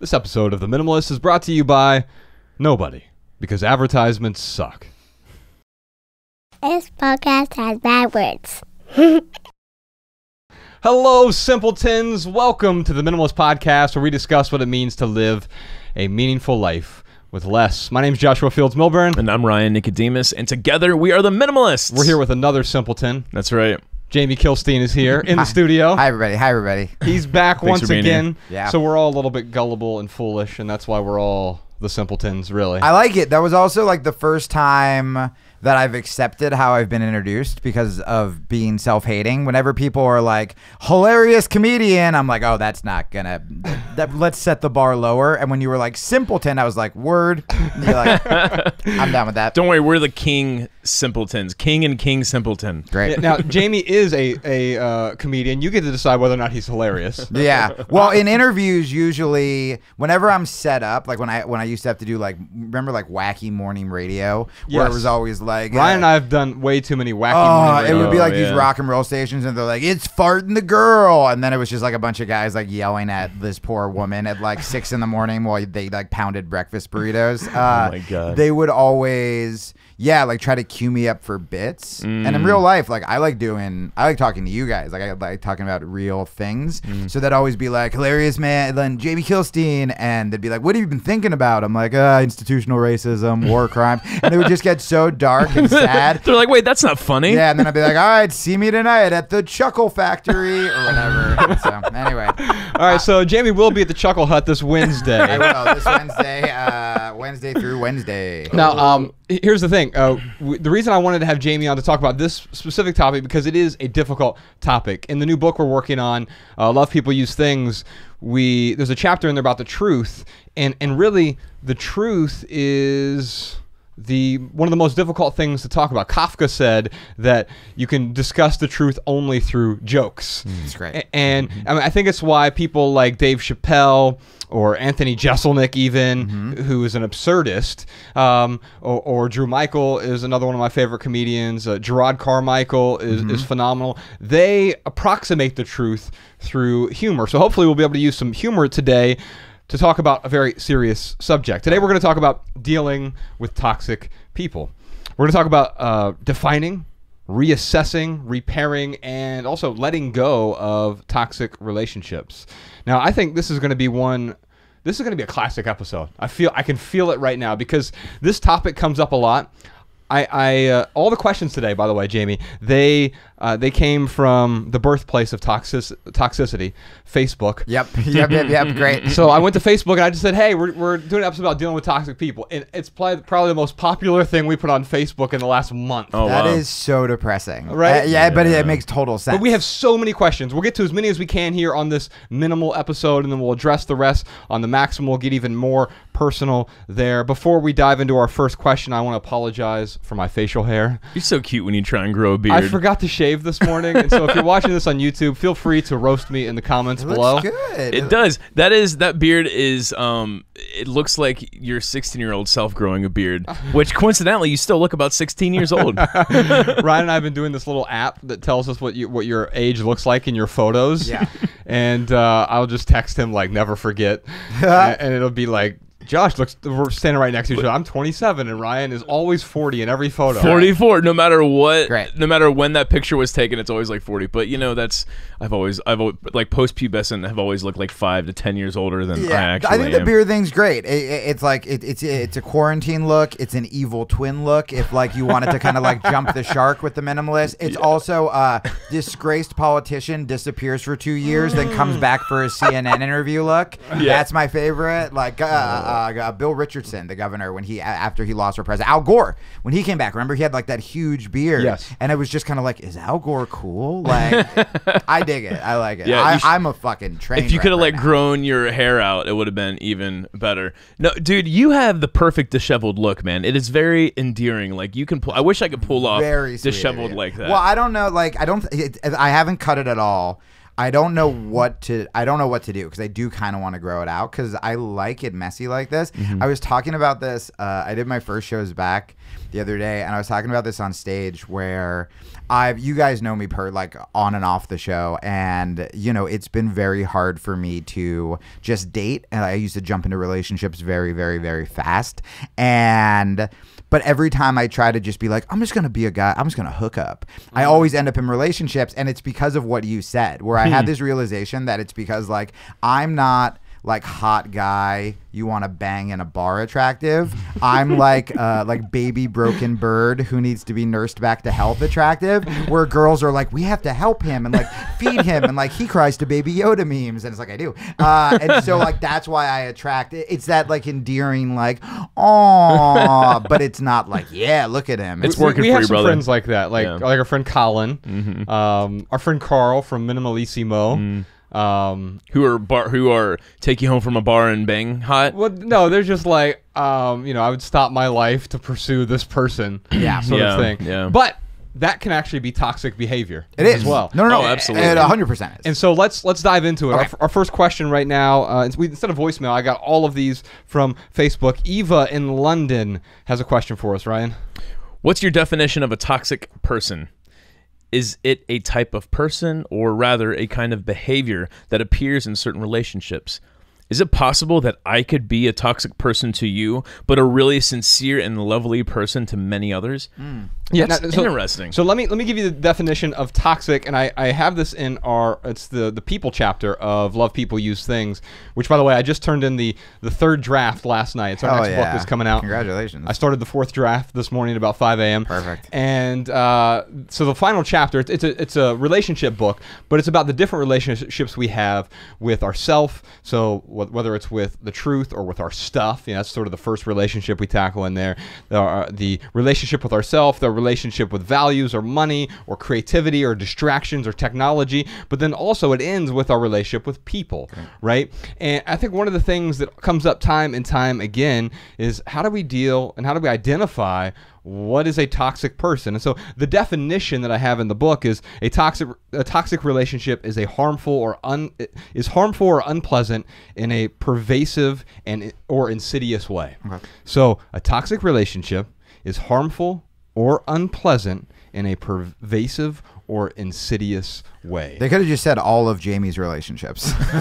This episode of The Minimalist is brought to you by nobody, because advertisements suck. This podcast has bad words. Hello, simpletons. Welcome to the Minimalist Podcast, where we discuss what it means to live a meaningful life with less. My name is Joshua Fields Millburn. And I'm Ryan Nicodemus, and together we are the Minimalists. We're here with another simpleton. That's right. Jamie Kilstein is here in the studio. Hi everybody. Hi everybody. He's back once for being again. here. Yeah. So we're all a little bit gullible and foolish, and that's why we're all the simpletons, really. I like it. That was also like the first time that I've accepted how I've been introduced because of being self-hating. Whenever people are like hilarious comedian, I'm like, "Oh, that's not going to that, let's set the bar lower." And when you were like simpleton, I was like, "Word." And you're like, "I'm down with that." Don't worry, we're the king simpletons. King and king simpleton. Great. Yeah, now, Jamie is a, a uh, comedian. You get to decide whether or not he's hilarious. Yeah. Well, in interviews, usually, whenever I'm set up, like when I when I used to have to do like remember like wacky morning radio, where Yes. it was always like Ryan uh, and I have done way too many wacky Oh, it would be Oh, like these yeah. rock and roll stations, and they're like, "It's farting the girl," and then it was just like a bunch of guys like yelling at this poor woman at like six in the morning while they like pounded breakfast burritos. Uh, Oh my God. They would always, yeah, like try to cue me up for bits. And in Mm. real life, like I like doing, I like talking to you guys. Like I like talking about real things. Mm. So that'd always be like hilarious, man. Then Jamie Kilstein, and they'd be like, "What have you been thinking about?" I'm like, uh, "Institutional racism, war crime," and it would just get so dark and sad. They're like, wait, that's not funny. Yeah, and then I'd be like, all right, see me tonight at the Chuckle Factory or whatever. so anyway, All right, so Jamie will be at the Chuckle Hut this Wednesday. I will this Wednesday, uh, Wednesday through Wednesday. Now, um, here's the thing. Uh, the reason I wanted to have Jamie on to talk about this specific topic because it is a difficult topic. In the new book we're working on, uh, "Love People Use Things," we there's a chapter in there about the truth, and and really the truth is the one of the most difficult things to talk about. Kafka said that you can discuss the truth only through jokes. That's great. A- And I, mean, I think it's why people like Dave Chappelle or Anthony Jeselnik, even who is an absurdist, um, or, or Drew Michael is another one of my favorite comedians. Uh, Jerrod Carmichael is, is phenomenal. They approximate the truth through humor. So hopefully we'll be able to use some humor today to talk about a very serious subject. Today we're going to talk about dealing with toxic people. We're going to talk about uh, defining reassessing, repairing, and also letting go of toxic relationships. Now, I think this is going to be one. This is going to be a classic episode. I feel I can feel it right now because this topic comes up a lot. I, I uh, all the questions today, by the way, Jamie, they uh, they came from the birthplace of toxic, toxicity, Facebook. Yep, yep, yep, yep. Great. So I went to Facebook and I just said, "Hey, we're, we're doing an episode about dealing with toxic people," and it's probably probably the most popular thing we put on Facebook in the last month. Oh, That wow. is so depressing. Right? Uh, yeah, but it, it makes total sense. But we have so many questions. We'll get to as many as we can here on this minimal episode, and then we'll address the rest on the maximum. We'll get even more personal there. Before we dive into our first question, I want to apologize for my facial hair. You're so cute when you try and grow a beard. I forgot to shave this morning, and so if you're watching this on YouTube, feel free to roast me in the comments It below. looks good. It does. That is that beard is um it looks like your 16-year-old self growing a beard, which coincidentally you still look about 16 years old. Ryan and I have been doing this little app that tells us what you what your age looks like in your photos. Yeah. And uh, I'll just text him like never forget, and, and it'll be like. Josh looks. We're standing right next to each other. I'm 27, and Ryan is always 40 in every photo. 44 no matter what Great. no matter when that picture was taken it's always like 40 but you know that's i've always i've always, like post-pubescent have always looked like 5 to 10 years older than i Yeah, I think the am. beard thing's great. It, it- it's like it, it's it's a quarantine look. It's an evil twin look. If like you wanted to kind of like jump the shark with the minimalist, it's also a disgraced politician disappears for two years, then comes back for a CNN interview look. That's my favorite. Like uh, uh, uh, Bill Richardson, the governor, when he after he lost for president, Al Gore, when he came back, remember he had like that huge beard. Yes. and it was just kind of like, is Al Gore cool? Like, I dig it. I like it. Yeah, I, sh- I'm a fucking train. if you could have right like now. grown your hair out, it would have been even better. No, dude, you have the perfect disheveled look, man. It is very endearing. Like you can pull. I wish I could pull off very sweet of disheveled like that. Well, I don't know. Like, I don't. It, I haven't cut it at all. I don't know what to. I don't know what to do because I do kind of want to grow it out because I like it messy like this. Mm-hmm. I was talking about this. Uh, I did my first shows back the other day, and I was talking about this on stage where I've you guys know me per like on and off the show, and you know it's been very hard for me to just date, and I used to jump into relationships very, very, very fast, and. But every time I try to just be like, I'm just gonna be a guy, I'm just gonna hook up. I mm-hmm. always end up in relationships, and it's because of what you said, where I had hmm. this realization that it's because like I'm not like hot guy you want to bang in a bar attractive. I'm like uh, like baby broken bird who needs to be nursed back to health attractive. Where girls are like, we have to help him and like feed him and like he cries to Baby Yoda memes and it's like I do. Uh, and so like that's why I attract. It's that like endearing like, oh, but it's not like yeah, look at him. It's we, working we for have you, some brother. friends like that, like Yeah. like our friend Colin, Mm-hmm. um, our friend Carl from Minimalissimo. Mm. Um, who are bar who are take you home from a bar and bang hot. well, no, they're just like, um, you know, I would stop my life to pursue this person, Yeah. sort Yeah, of thing. yeah. But that can actually be toxic behavior. It is as well. No, no, no. Oh, absolutely. It 100 percent. And so let's let's dive into it. Okay. Our, our first question right now, uh, we, instead of voicemail, I got all of these from Facebook. Eva in London has a question for us, Ryan. What's your definition of a toxic person? Is it a type of person or rather a kind of behavior that appears in certain relationships? Is it possible that I could be a toxic person to you, but a really sincere and lovely person to many others? Yeah, That's now, so- interesting. So let me let me give you the definition of toxic, and I, I have this in our it's the the people chapter of Love People Use Things, which by the way I just turned in the the third draft last night. So our Oh, next book yeah. is coming out. Congratulations. I started the fourth draft this morning at about 5 a.m. Perfect. And uh, so the final chapter, it's, it's a it's a relationship book, but it's about the different relationships we have with ourself. So wh- whether it's with the truth or with our stuff, you know, that's sort of the first relationship we tackle in there. The, uh, the relationship with ourself, the relationship with values or money or creativity or distractions or technology, but then also it ends with our relationship with people, right? And I think one of the things that comes up time and time again is how do we deal and how do we identify what is a toxic person? And so the definition that I have in the book is a toxic a toxic relationship is a harmful or un is harmful or unpleasant in a pervasive and or insidious way. So a toxic relationship is harmful or unpleasant in a pervasive or insidious way. they could have just said all of Jamie's relationships.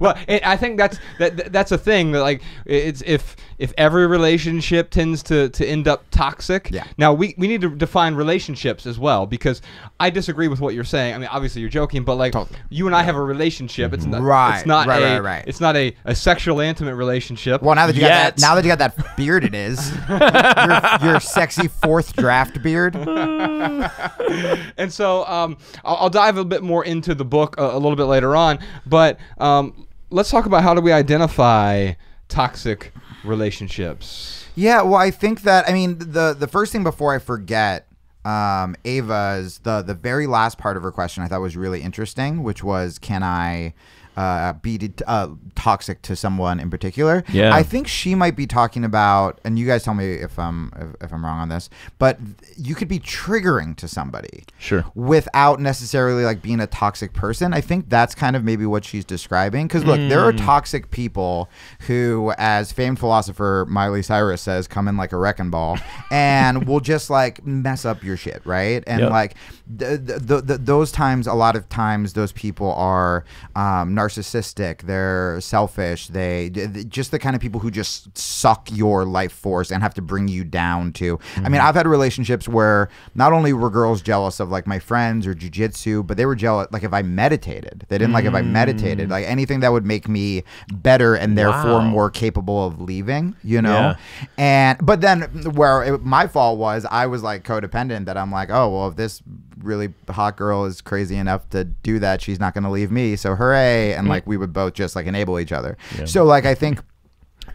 well, and I think that's that that- that's a thing that like it's if if every relationship tends to to end up toxic. Yeah. Now we we need to define relationships as well because I disagree with what you're saying. I mean, obviously you're joking, but like Totally. you and I have a relationship. It's not Right, It's not right, a right, right. it's not a a sexual intimate relationship. Well, now that you got that, now that you got that beard, it is your, your sexy fourth draft beard. and so um, I'll, I'll dive a bit more into the book a, a little bit later on. But um, let's talk about how do we identify toxic relationships. Yeah, well, I think that I mean the the first thing before I forget, um, Ava's the the very last part of her question I thought was really interesting, which was can I uh, be uh, toxic to someone in particular? Yeah. I think she might be talking about, and you guys tell me if I'm if, if I'm wrong on this, but you could be triggering to somebody Sure. without necessarily like being a toxic person. I think that's kind of maybe what she's describing. Because look, there are Mm. toxic people who, as famed philosopher Miley Cyrus says, come in like a wrecking ball and will just like mess up your shit, right? And Yep. like th- th- th- th- those times, a lot of times, those people are um, narcissistic. Narcissistic, they're selfish. They th- th- just the kind of people who just suck your life force and have to bring you down to. I mean, mm-hmm. I've had relationships where not only were girls jealous of like my friends or jujitsu, but they were jealous like if I meditated. They didn't like if I meditated, like mm. anything that would make me better and therefore Wow. more capable of leaving. You know, Yeah. and but then where it, my fault was, I was like codependent. That I'm like, oh well, if this really hot girl is crazy enough to do that, she's not going to leave me. So hooray! And like we would both just like enable each other. So like I think.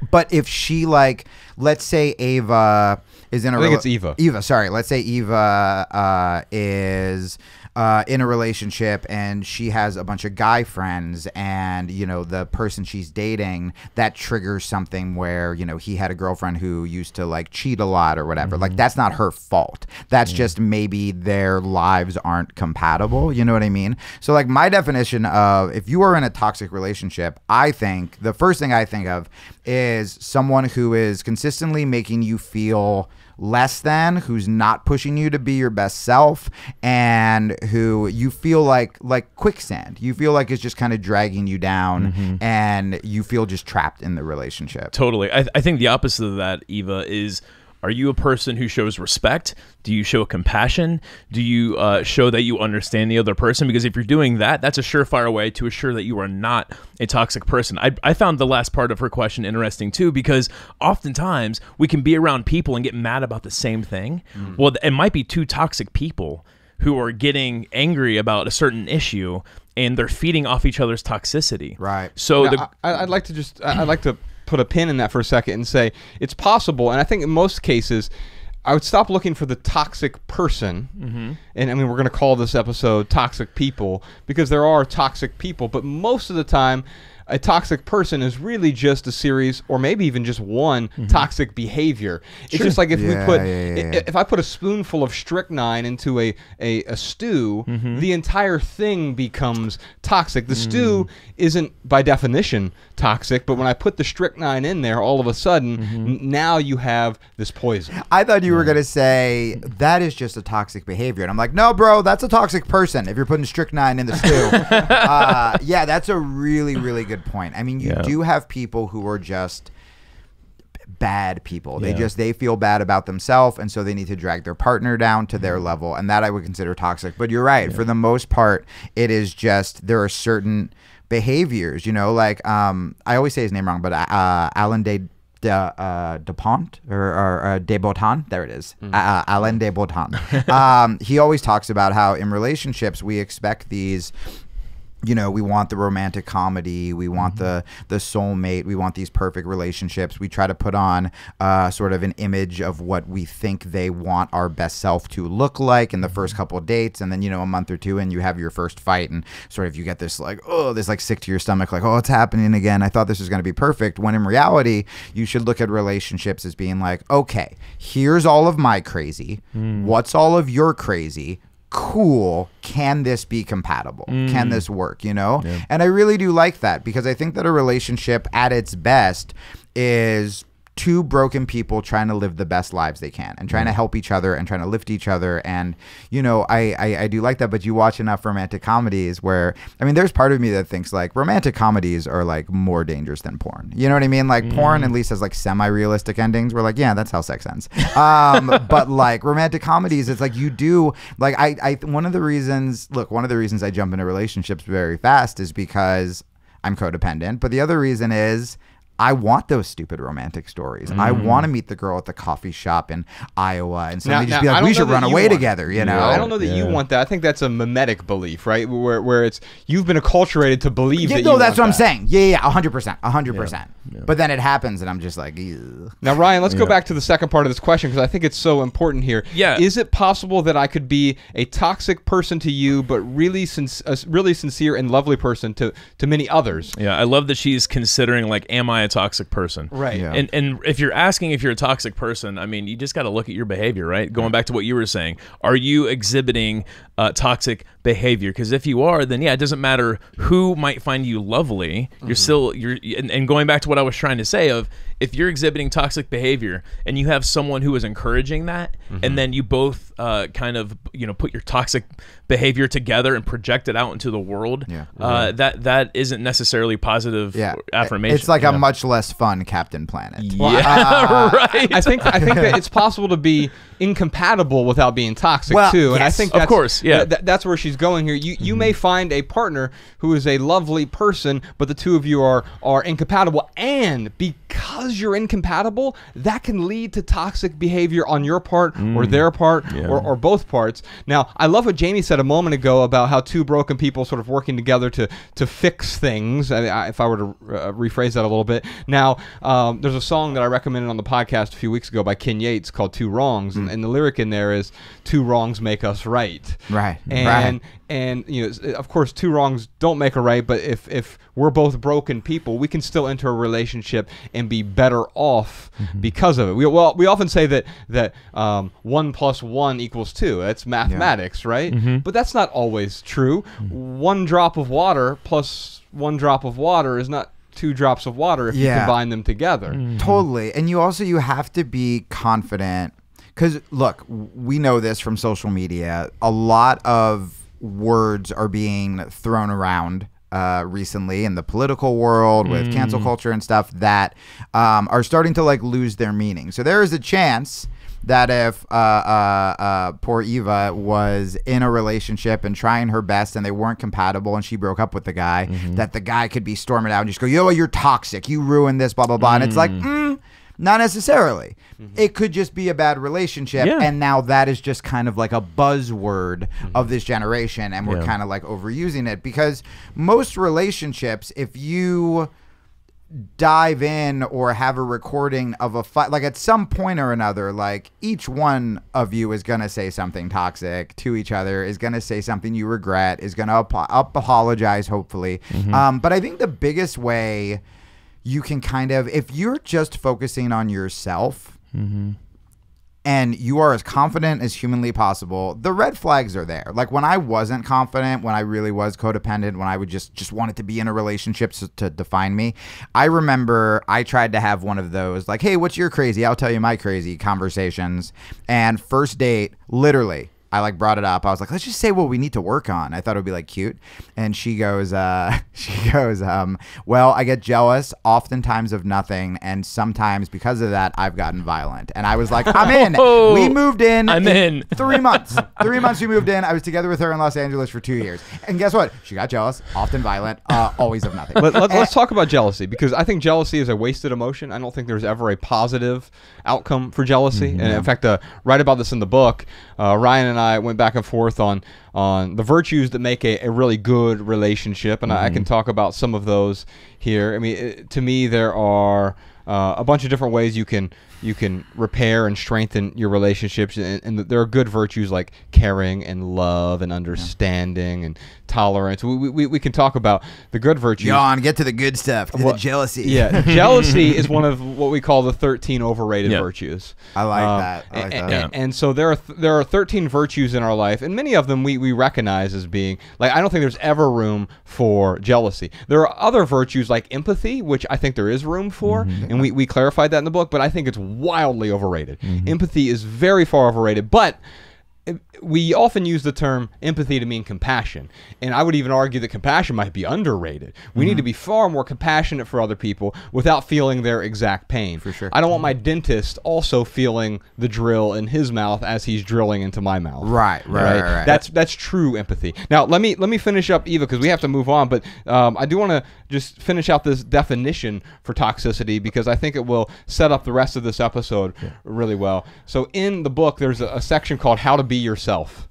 But if she like, let's say Ava is in a I think it's Eva. Eva, sorry. Let's say Eva uh, is uh, in a relationship and she has a bunch of guy friends, and you know the person she's dating that triggers something where you know he had a girlfriend who used to like cheat a lot or whatever. Like that's not her fault. That's just maybe their lives aren't compatible. You know what I mean? So like my definition of if you are in a toxic relationship, I think the first thing I think of is someone who is consistently making you feel less than, who's not pushing you to be your best self, and who you feel like like quicksand. You feel like it's just kind of dragging you down, Mm-hmm. and you feel just trapped in the relationship. Totally. I, I think the opposite of that, Eva, is are you a person who shows respect? Do you show compassion? Do you uh, show that you understand the other person? Because if you're doing that, that's a surefire way to assure that you are not a toxic person. I, I found the last part of her question interesting too, because oftentimes we can be around people and get mad about the same thing. Well, it might be two toxic people who are getting angry about a certain issue and they're feeding off each other's toxicity. Right. So Now, the I, I'd like to just I'd like to put a pin in that for a second and say it's possible, and I think in most cases. I would stop looking for the toxic person, Mm-hmm. and I mean we're going to call this episode "toxic people" because there are toxic people, but most of the time, a toxic person is really just a series, or maybe even just one toxic behavior. It's just like if we put, yeah, yeah, i- yeah. if I put a spoonful of strychnine into a a, a stew, Mm-hmm. the entire thing becomes toxic. The Mm. stew isn't by definition toxic, but when I put the strychnine in there, all of a sudden, Mm-hmm. n- now you have this poison. I thought you were gonna say that is just a toxic behavior, and I'm like, no, bro, that's a toxic person. If you're putting strychnine in the stew, uh, yeah, that's a really, really good point. I mean, you Yeah. do have people who are just bad people. They Yeah. just they feel bad about themselves, and so they need to drag their partner down to their level, and that I would consider toxic. But you're right. For the most part, it is just there are certain behaviors. You know, like um, I always say his name wrong, but uh, Alan Day. De, uh, Dupont or, or uh, De Botton. there it is, Mm. uh, uh, Alain De Botton. um, he always talks about how in relationships we expect these you know we want the romantic comedy we want mm-hmm. the the soulmate we want these perfect relationships. We try to put on uh, sort of an image of what we think they want our best self to look like in the first mm-hmm. couple of dates. And then you know a month or two and you have your first fight and sort of you get this like oh this like sick to your stomach like oh it's happening again. I thought this was going to be perfect. When in reality you should look at relationships as being like okay here's all of my crazy. Mm. What's all of your crazy cool. Can this be compatible? Can mm. this work you know? And i really do like that because i think that a relationship at its best is two broken people trying to live the best lives they can and trying to help each other and trying to lift each other. And you know I, I i do like that but you watch enough romantic comedies where i mean there's part of me that thinks like romantic comedies are like more dangerous than porn. You know what i mean? Like porn at least has like semi-realistic endings. Where like yeah that's how sex ends. Um but like romantic comedies it's like you do like i i one of the reasons look one of the reasons i jump into relationships very fast is because i'm codependent. But the other reason is I want those stupid romantic stories. I mm. want to meet the girl at the coffee shop in Iowa and somebody just be like, "We should run away want- together," you know. I don't know that you want that. I think that's a mimetic belief, right? Where, where it's you've been acculturated to believe Yeah, that. no, you that's what want I'm saying. Yeah, yeah, hundred percent, hundred percent. But then it happens, and I'm just like, "Ew." Now, Ryan, let's go back to the second part of this question because I think it's so important here. Yeah. Is it possible that I could be a toxic person to you, but really, since a really sincere and lovely person to to many others? Yeah, I love that she's considering like, am I a toxic person? Right. Yeah. And and if you're asking if you're a toxic person, I mean, you just got to look at your behavior, right? Going back to what you were saying, are you exhibiting uh, toxic behavior? Because if you are, then yeah, it doesn't matter who might find you lovely. You're still you're and, and going back to what I was trying to say of if you're exhibiting toxic behavior and you have someone who is encouraging that, and then you both uh, kind of you know put your toxic behavior together and project it out into the world, Yeah. uh, that that isn't necessarily positive yeah, affirmation. It's like yeah. a much less fun Captain Planet. yeah, right. I think I think that it's possible to be incompatible without being toxic Well, too, and I yes. think Of course, yeah. Th- th- that's where she's going here. You you may find a partner who is a lovely person, but the two of you are are incompatible, and because you're incompatible, that can lead to toxic behavior on your part or their part Yeah. or, or both parts. Now, I love what Jamie said a moment ago about how two broken people sort of working together to to fix things. I, I, if I were to uh, rephrase that a little bit, now um, there's a song that I recommended on the podcast a few weeks ago by Ken Yates called Two Wrongs, and, and the lyric in there is Two wrongs make us right. Right, And right. and you know, of course, two wrongs don't make a right. But if if we're both broken people, we can still enter a relationship and be better off mm-hmm. because of it. We well, we often say that that um, one plus one equals two. That's mathematics, right? Mm-hmm. But that's not always true. Mm-hmm. One drop of water plus one drop of water is not two drops of water if you combine them together. Totally. And you also you have to be confident because look, we know this from social media. A lot of words are being thrown around uh, recently in the political world with cancel culture and stuff that um, are starting to like lose their meaning. So there is a chance that if uh, uh, uh, poor Eva was in a relationship and trying her best and they weren't compatible and she broke up with the guy, that the guy could be storming out and just go, yo, you're toxic. You ruined this, blah, blah, blah. And it's like, mm, not necessarily. Mm-hmm. It could just be a bad relationship. Yeah. And now that is just kind of like a buzzword mm-hmm. of this generation. And we're Yeah. kind of like overusing it because most relationships, if you dive in or have a recording of a fight like at some point or another like each one of you is going to say something toxic to each other is going to say something you regret is going to ap- apologize hopefully mm-hmm. um, but i think the biggest way you can kind of if you're just focusing on yourself mm-hmm. and you are as confident as humanly possible the red flags are there. Like when i wasn't confident when i really was codependent when i would just just wanted to be in a relationship to, to define me i remember i tried to have one of those like hey what's your crazy? I'll tell you my crazy conversations. And first date literally I like brought it up. I was like, let's just say what we need to work on. I thought it would be like cute. And she goes, uh, she goes, um, well, I get jealous oftentimes of nothing, and sometimes because of that, I've gotten violent. And I was like, I'm in. Oh, we moved in. I'm in. three months. Three months we moved in. I was together with her in Los Angeles for two years. And guess what? She got jealous, often violent, uh, always of nothing. Let, let, us talk about jealousy because I think jealousy is a wasted emotion. I don't think there's ever a positive outcome for jealousy. And in fact, uh, write about this in the book. Uh, Ryan and I went back and forth on on the virtues that make a, a really good relationship, and I, I can talk about some of those here. I mean, it, to me, there are uh, a bunch of different ways you can you can repair and strengthen your relationships, and, and there are good virtues like caring and love and understanding and tolerance. We, we, we can talk about the good virtues. Yawn, get to the good stuff. To What- the jealousy. Yeah, jealousy is one of what we call the 13 overrated Yeah. virtues. I like Um, that. I like and, that. and- and so there are th- there are 13 virtues in our life, and many of them we, we recognize as being like I don't think there's ever room for jealousy. There are other virtues like empathy, which I think there is room for, and we, we clarified that in the book, but I think it's wildly overrated. Mm-hmm. Empathy is very far overrated, but we often use the term empathy to mean compassion. And I would even argue that compassion might be underrated. We need to mm-hmm. be far more compassionate for other people without feeling their exact pain. For sure. I don't want my mm-hmm. dentist also feeling the drill in his mouth as he's drilling into my mouth. Right, right, right, right. That's that's true empathy. Now let me let me finish up Eva because we have to move on. But um, I do want to just finish out this definition for toxicity because I think it will set up the rest of this episode really well. So in the book, there's a, a section called "How to Be Yourself,"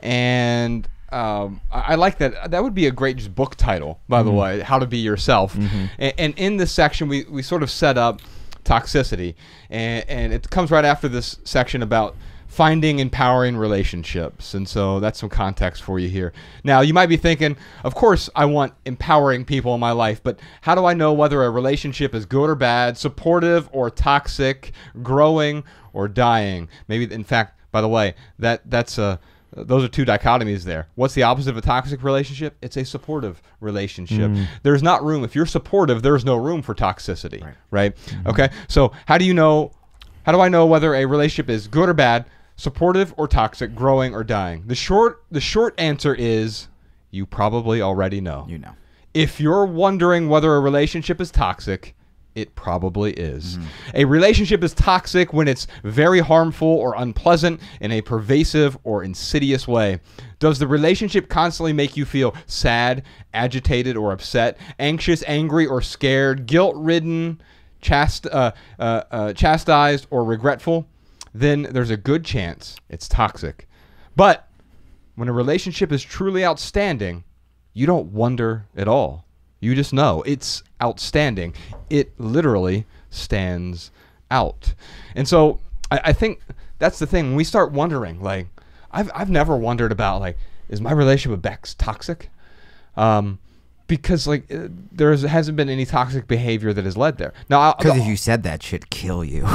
and um, I, I like that. That would be a great just book title, by the way. How to Be Yourself. And, and in this section, we we sort of set up toxicity, and, and it comes right after this section about finding empowering relationships. And so that's some context for you here. Now, you might be thinking, of course, I want empowering people in my life, but how do I know whether a relationship is good or bad, supportive or toxic, growing or dying? Maybe, in fact, by the way, that that's a those are two dichotomies there. What's the opposite of a toxic relationship? It's a supportive relationship. Mm. There's not room. If you're supportive, there's no room for toxicity. Right. Mm-hmm. Okay. So how do you know? How do I know whether a relationship is good or bad, supportive or toxic, growing or dying? The short the short answer is you probably already know. you know. If you're wondering whether a relationship is toxic, it probably is. A relationship is toxic when it's very harmful or unpleasant in a pervasive or insidious way. Does the relationship constantly make you feel sad, agitated, or upset, anxious, angry, or scared, guilt ridden, chast- uh, uh, uh, chastised, or regretful? Then there's a good chance it's toxic. But when a relationship is truly outstanding, you don't wonder at all. You just know it's outstanding. It literally stands out. And so I, I think that's the thing. When we start wondering, like, I've, I've never wondered about, like, is my relationship with Bex toxic? Um, because like uh, there hasn't been any toxic behavior that has led there. Now, Because if you said that, shit kill you.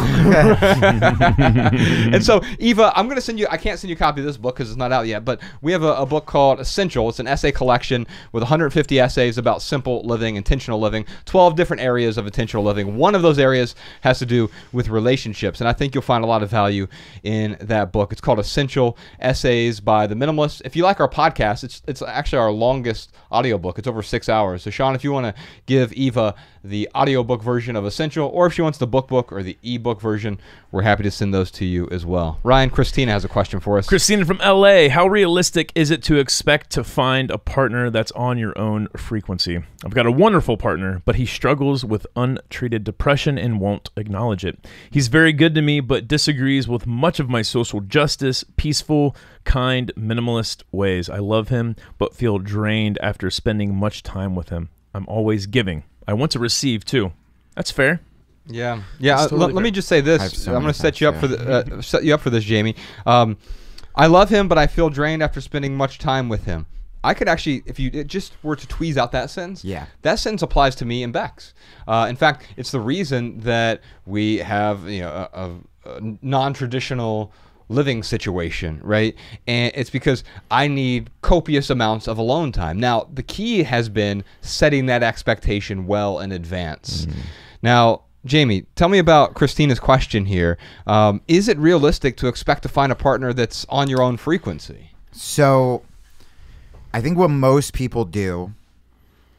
and so Eva, I'm gonna send you. I can't send you a copy of this book because it's not out yet. But we have a, a book called Essential. It's an essay collection with 150 essays about simple living, intentional living, 12 different areas of intentional living. One of those areas has to do with relationships, and I think you'll find a lot of value in that book. It's called Essential Essays by the Minimalists. If you like our podcast, it's it's actually our longest audiobook. It's over six hours. So Sean, if you want to give Eva the audiobook version of Essential, or if she wants the book book or the ebook version, we're happy to send those to you as well. Ryan, Christina has a question for us. Christina from LA, how realistic is it to expect to find a partner that's on your own frequency? I've got a wonderful partner, but he struggles with untreated depression and won't acknowledge it. He's very good to me, but disagrees with much of my social justice, peaceful, kind, minimalist ways. I love him, but feel drained after spending much time with him. I'm always giving. I want to receive too. That's fair. Yeah, yeah. Uh, totally let, let me just say this. so I'm going to set you up yeah. for the uh, set you up for this, Jamie. Um, I love him, but I feel drained after spending much time with him. I could actually, if you did- just were to tweeze out that sentence, Yeah. that sentence applies to me and Bex. Uh, in fact, it's the reason that we have you know a, a, a non-traditional living situation, right? And it's because I need copious amounts of alone time. Now, the key has been setting that expectation well in advance. Now, Jamie, tell me about Christina's question here. Um, is it realistic to expect to find a partner that's on your own frequency? So, I think what most people do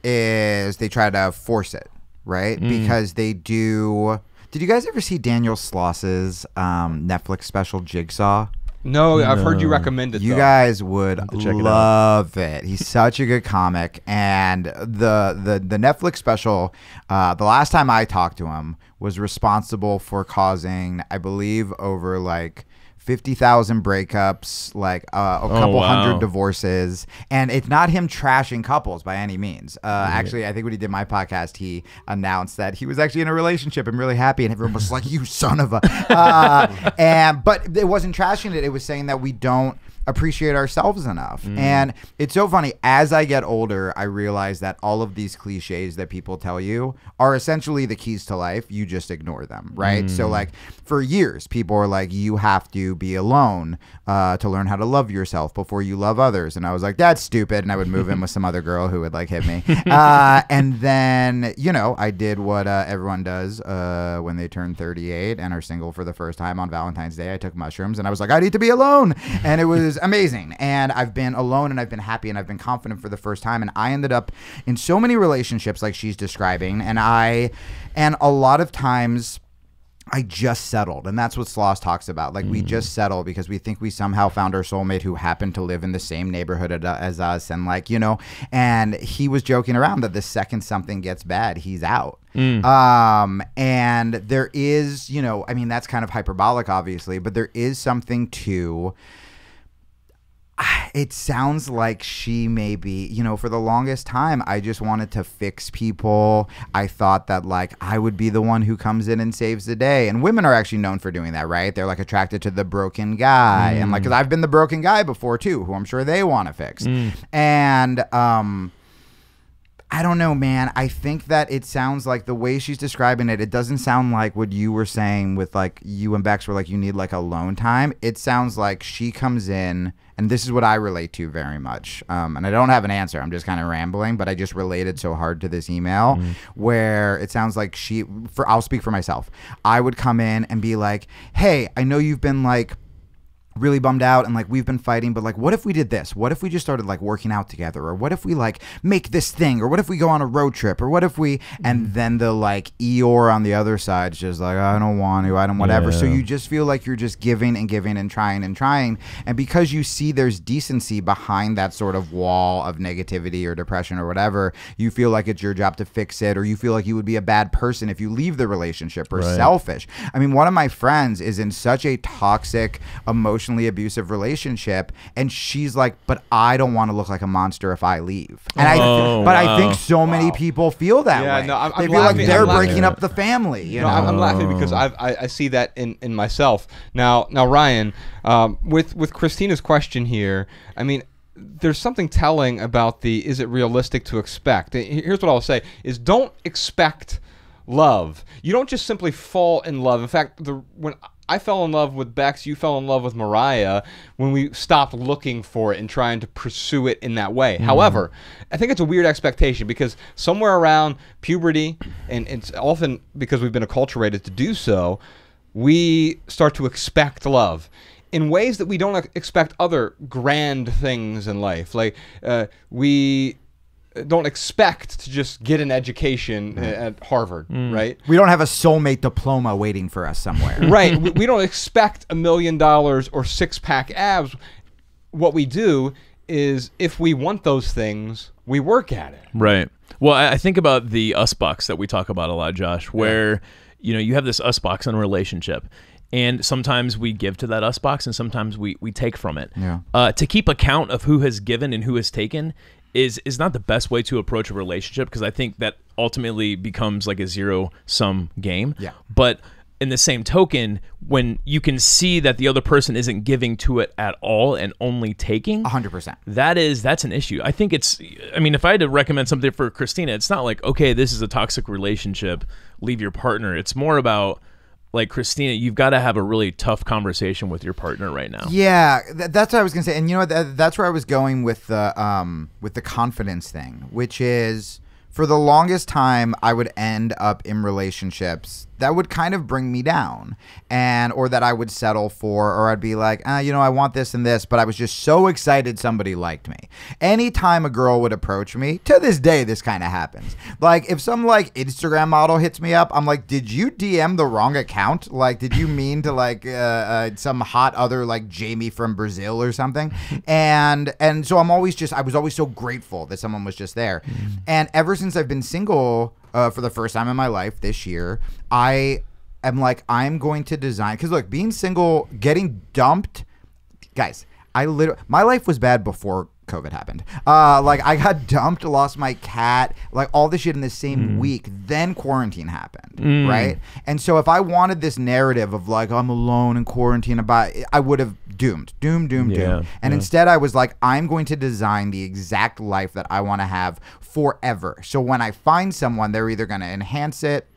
is they try to force it, right? Mm. Because they do. Did you guys ever see Daniel Sloss's um, Netflix special Jigsaw? No, I've heard you recommend it. You though. guys would have to check it out. love it, He's such a good comic, and the the the Netflix special. Uh, the last time I talked to him was responsible for causing, I believe, over like. 50,000 breakups, like uh, a couple Oh, wow. hundred divorces. And it's not him trashing couples by any means. Uh, Actually, I think when he did my podcast, he announced that he was actually in a relationship and really happy. And everyone was like, you son of a. Uh, and But it wasn't trashing it. It was saying that we don't appreciate ourselves enough. And it's so funny. As I get older, I realize that all of these cliches that people tell you are essentially the keys to life. You just ignore them, right? So, like, for years, people are like, you have to be alone uh, to learn how to love yourself before you love others. And I was like, that's stupid. And I would move in with some other girl who would like hit me. Uh, and then, you know, I did what uh, everyone does uh, when they turn 38 and are single for the first time on Valentine's Day. I took mushrooms and I was like, I need to be alone. And it was amazing. And I've been alone and I've been happy and I've been confident for the first time. And I ended up in so many relationships like she's describing. And I, and a lot of times, I just settled, and that's what Sloss talks about. Like we just settle because we think we somehow found our soulmate who happened to live in the same neighborhood as us, and like you know. And he was joking around that the second something gets bad, he's out. Um, and there is, you know, I mean, that's kind of hyperbolic, obviously, but there is something to it sounds like she may be, you know, for the longest time, I just wanted to fix people. I thought that, like, I would be the one who comes in and saves the day. And women are actually known for doing that, right? They're like attracted to the broken guy. And, like, because I've been the broken guy before, too, who I'm sure they want to fix. And, um, I don't know, man. I think that it sounds like the way she's describing it, it doesn't sound like what you were saying with like you and Bex were like you need like alone time. It sounds like she comes in, and this is what I relate to very much. Um, and I don't have an answer. I'm just kind of rambling, but I just related so hard to this email where it sounds like she. For I'll speak for myself. I would come in and be like, "Hey, I know you've been like." Really bummed out and like we've been fighting but like what if we did this? What if we just started like working out together? Or what if we like make this thing? Or what if we go on a road trip? Or what if we mm-hmm. and then the like eeyore on the other side is just like i don't want to i don't whatever. So you just feel like you're just giving and giving and trying and trying. And because you see there's decency behind that sort of wall of negativity or depression or whatever you feel like it's your job to fix it or you feel like you would be a bad person if you leave the relationship or Right. selfish. I mean one of my friends is in such a toxic emotionally abusive relationship and she's like but i don't want to look like a monster if i leave and i Oh, but i think so many people feel that Yeah, way no, I'm- they I'm feel like they're I'm laughing. breaking up the family you No, know I'm, I'm laughing because. I've, I I see that in, in myself. Now now Ryan, um, with with Christina's question here, I mean, there's something telling about the is it realistic to expect. Here's what I'll say: is don't expect love. You don't just simply fall in love. In fact, the when I fell in love with Bex, you fell in love with Mariah when we stopped looking for it and trying to pursue it in that way. However, I think it's a weird expectation because somewhere around puberty, and it's often because we've been acculturated to do so, we start to expect love in ways that we don't expect other grand things in life. Like uh, we don't expect to just get an education at Harvard, right? We don't have a soulmate diploma waiting for us somewhere. right. We, we don't expect a million dollars or six pack abs. What we do is if we want those things, we work at it. Right. Well, I I think about the us box that we talk about a lot, Josh, where you know you have this us box in a relationship, and sometimes we give to that us box, and sometimes we we take from it. Yeah. Uh, to keep account of who has given and who has taken is is not the best way to approach a relationship because I think that ultimately becomes like a zero sum game. Yeah. But in the same token, when you can see that the other person isn't giving to it at all and only taking, 100%. that is that's an issue. I think it's I mean if I had to recommend something for Christina, it's not like okay, this is a toxic relationship, leave your partner. It's more about like Christina, you've got to have a really tough conversation with your partner right now. Yeah, th- that's what I was gonna say, and you know? That, that's where I was going with the um with the confidence thing, which is for the longest time I would end up in relationships that would kind of bring me down, and or that I would settle for, or I'd be like, ah, you know, I want this and this, but I was just so excited somebody liked me. Anytime a girl would approach me, to this day, this kind of happens. Like if some like Instagram model hits me up, I'm like, did you DM the wrong account? Like, did you mean to like uh, uh, some hot other like Jamie from Brazil or something? And and so I'm always just I was always so grateful that someone was just there. And ever since I've been single uh, for the first time in my life this year, I am like I'm going to design because look, being single, getting dumped, guys. I literally my life was bad before COVID happened. Uh, like I got dumped, lost my cat, like all this shit in the same week. Then quarantine happened, right? And so if I wanted this narrative of like I'm alone in quarantine, about I would have doomed, doomed, doomed, Yeah, doomed. And instead, I was like, I'm going to design the exact life that I want to have forever. So when I find someone, they're either going to enhance it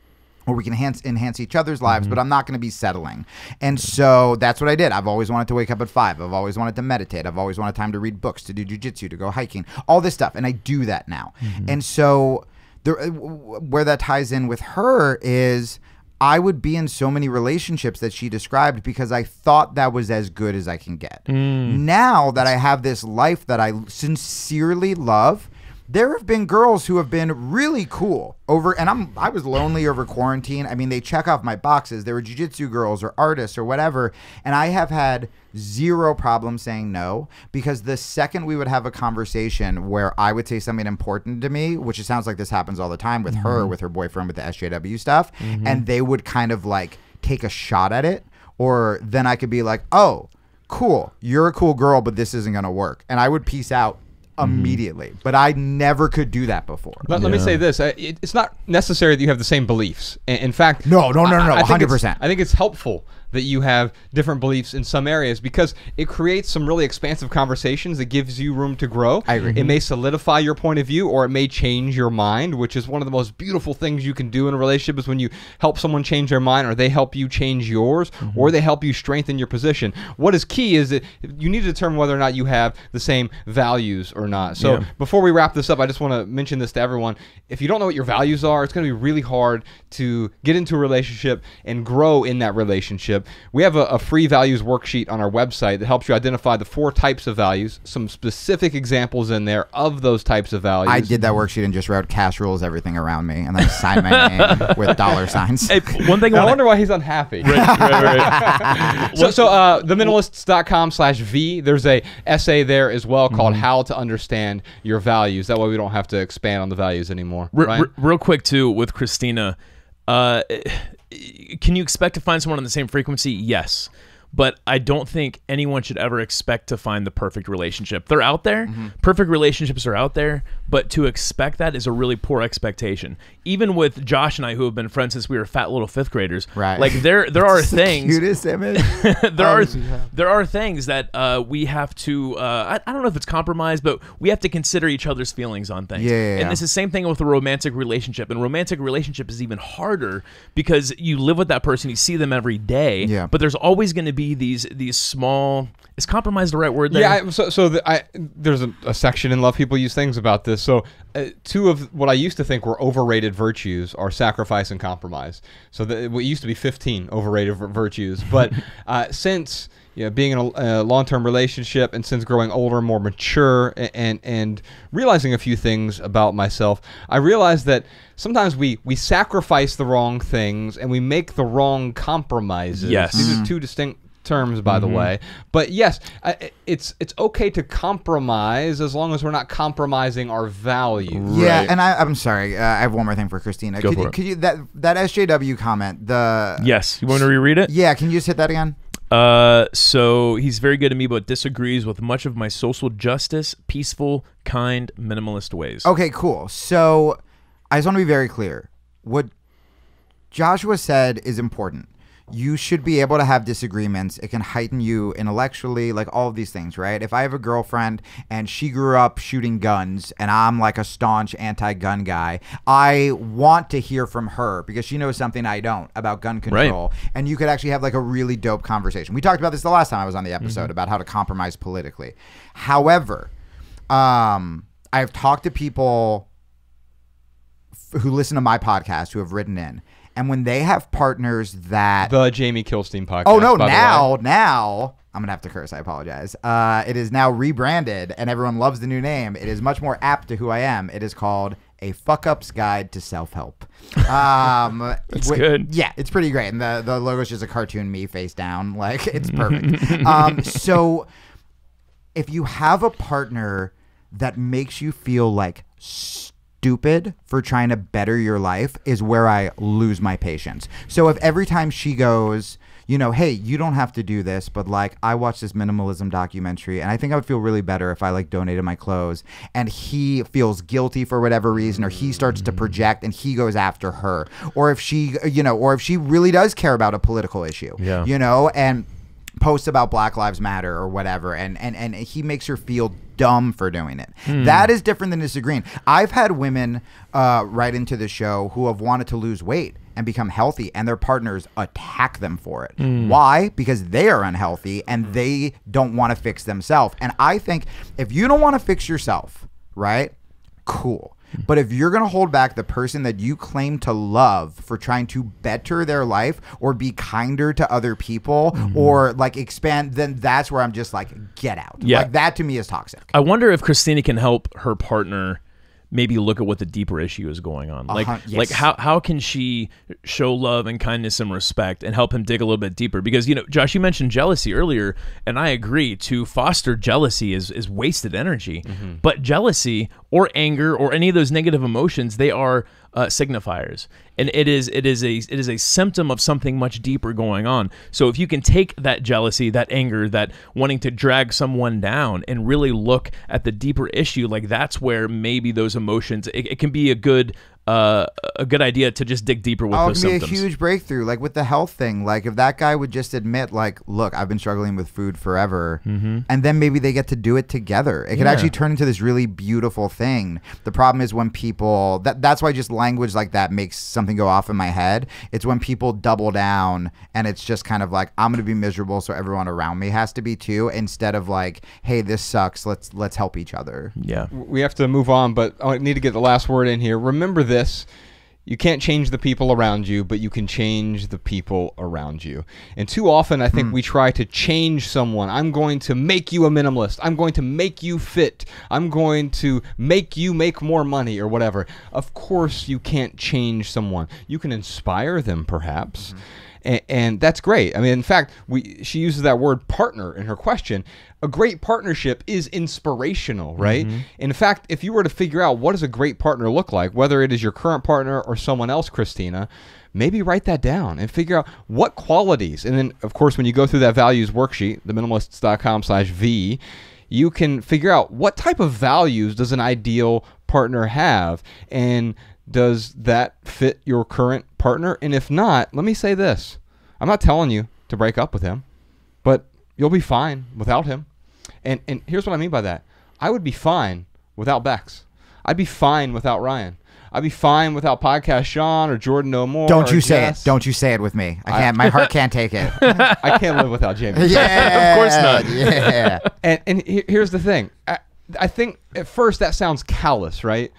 or we can enhance enhance each other's lives, but mm-hmm. I'm not going to be settling. And so that's what I did. I've always wanted to wake up at five. I've always wanted to meditate. I've always wanted time to read books, to do jujitsu, to go hiking, all this stuff, and I do that now. Mm-hmm. And so there, uh, where that ties in with her is. I would be in so many relationships that she described because I thought that was as good as I can get. Mm. Now that I have this life that I sincerely love, there have been girls who have been really cool over and I'm I was lonely over quarantine. I mean, they check off my boxes. They were jujitsu girls or artists or whatever, and I have had zero problem saying no because the second we would have a conversation where I would say something important to me, which it sounds like this happens all the time with her, mm-hmm. with her boyfriend, with the SJW stuff, mm-hmm. and they would kind of like take a shot at it, or then I could be like, oh, cool, you're a cool girl, but this isn't gonna work, and I would peace out Mm-hmm. immediately. But I never could do that before. Let, let me say this: it, it's not necessary that you have the same beliefs. In, in fact, No, no, no, no, no, I- I think it's- 100%. I think it's helpful that you have different beliefs in some areas because it creates some really expansive conversations that gives you room to grow. I agree. It may solidify your point of view, or it may change your mind, which is one of the most beautiful things you can do in a relationship. Is when you help someone change their mind, or they help you change yours, or mm-hmm. they help you strengthen your position. What is key is that you need to determine whether or not you have the same values or not. So Yeah. before we wrap this up, I just want to mention this to everyone. If you don't know what your values are, it's going to be really hard to get into a relationship and grow in that relationship. We have a, a free values worksheet on our website that helps you identify the four types of values, some specific examples in there of those types of values. I did that worksheet and just wrote cash rules everything around me and then signed my name with dollar signs. Hey, one thing I I wonder why he's unhappy. right, right, right. So, so uh, theminimalists.com slash V, there's a essay there as well called Mm-hmm. How to Understand Your Values. That way we don't have to expand on the values anymore. Re- right? re- real quick too with Christina, uh, can you expect to find someone on the same frequency? Yes, but I don't think anyone should ever expect to find the perfect relationship. They're out there. Mm-hmm. Perfect relationships are out there, but to expect that is a really poor expectation. Even with Josh and I, who have been friends since we were fat little fifth graders, Right. Like there, there are the things Cutest image. there are there are things that uh, we have to uh, I, I don't know if it's compromise, but we have to consider each other's feelings on things. Yeah, yeah, yeah. And it's the same thing with a romantic relationship. And romantic relationship is even harder because you live with that person, you see them every day. Yeah. But there's always going to be these these small. Is compromise the right word? There? Yeah, I, so so the, I there's a, a section in Love People Use Things about this. So uh, two of what I used to think were overrated virtues are sacrifice and compromise. So the, what used to be 15 overrated vir- virtues, but uh, since you know, being in a, a long-term relationship and since growing older, more mature, a- and and realizing a few things about myself, I realized that sometimes we we sacrifice the wrong things and we make the wrong compromises. Yes. These are two distinct terms by the way but yes it's it's okay to compromise as long as we're not compromising our values Yeah, Right. and I, I'm sorry. Uh, I have one more thing for Christina. Go could for you, it. could you that that SJW comment? The Yes. You want me to reread it? yeah. Can you just hit that again? Uh, so he's very good to me, but disagrees with much of my social justice, peaceful, kind, minimalist ways. Okay, cool. So I just want to be very clear. What Joshua said is important. You should be able to have disagreements. It can heighten you intellectually, like all of these things, right? If I have a girlfriend and she grew up shooting guns and I'm like a staunch anti gun guy, I want to hear from her because she knows something I don't about gun control. And you could actually have like a really dope conversation. We talked about this the last time I was on the episode about how to compromise politically. However, um, I've talked to people f- who listen to my podcast who have written in, and when they have partners that the jamie kilstein podcast oh no by now now I'm gonna have to curse. I apologize. Uh, it is now rebranded, and everyone loves the new name. It is much more apt to who I am. It is called a fuck up's guide to self help. Um, That's wi- good. Yeah, it's pretty great, and the the logo is just a cartoon me face down. Like it's perfect. um, so if you have a partner that makes you feel like stupid for trying to better your life is where I lose my patience. So if every time she goes, you know, hey, you don't have to do this, but like I watched this minimalism documentary and I think I would feel really better if I like donated my clothes and he feels guilty for whatever reason or he starts to project and he goes after her or if she, you know, or if she really does care about a political issue. Yeah. You know, and posts about Black Lives Matter or whatever, and and and he makes her feel dumb for doing it. That is different than disagreeing. I've had women uh, write into the show who have wanted to lose weight and become healthy, and their partners attack them for it. Why? Because they are unhealthy and they don't want to fix themselves. And I think if you don't want to fix yourself, right? Cool. But if you're going to hold back the person that you claim to love for trying to better their life or be kinder to other people mm-hmm. or like expand, then that's where I'm just like, get out. Yeah. Like that to me is toxic. I wonder if Christina can help her partner maybe look at what the deeper issue is going on. Like uh-huh, like yes. how how can she show love and kindness and respect and help him dig a little bit deeper? Because you know, Josh, you mentioned jealousy earlier, and I agree. To foster jealousy is is wasted energy. Mm-hmm. But jealousy or anger or any of those negative emotions, they are uh, signifiers, and it is it is a it is a symptom of something much deeper going on. So if you can take that jealousy, that anger, that wanting to drag someone down, and really look at the deeper issue, like that's where maybe those emotions it, it can be a good uh, a good idea to just dig deeper with Oh, it those can be a huge breakthrough. Like with the health thing, like if that guy would just admit, like, look, I've been struggling with food forever, and then maybe they get to do it together. It could Yeah. actually turn into this really beautiful thing. The problem is when people that that's why just language like that makes something go off in my head. It's when people double down and it's just kind of like I'm gonna be miserable, so everyone around me has to be too, instead of like, hey, this sucks. Let's let's help each other. yeah. we have to move on but i need to get the last word in here remember this you can't change the people around you, but you can change the people around you. And too often, I think hmm. we try to change someone. I'm going to make you a minimalist. I'm going to make you fit. I'm going to make you make more money or whatever. Of course, you can't change someone. You can inspire them, perhaps. Mm-hmm. And, and that's great. I mean, in fact, we she uses that word partner in her question. A great partnership is inspirational, right? Mm-hmm. In fact, if you were to figure out what does a great partner look like, whether it is your current partner or someone else, Christina, maybe write that down and figure out what qualities. And then, of course, when you go through that values worksheet, theminimalists.com slash V, you can figure out what type of values does an ideal partner have and does that fit your current partner and if not let me say this i'm not telling you to break up with him but you'll be fine without him and and here's what i mean by that i would be fine without bex i'd be fine without ryan i'd be fine without podcast sean or jordan no more Don't you say Jess. it. Don't you say it with me. I can't. my heart can't take it. i can't live without jamie yeah. Of course not. Yeah. and and here's the thing. I, I think at first that sounds callous, right?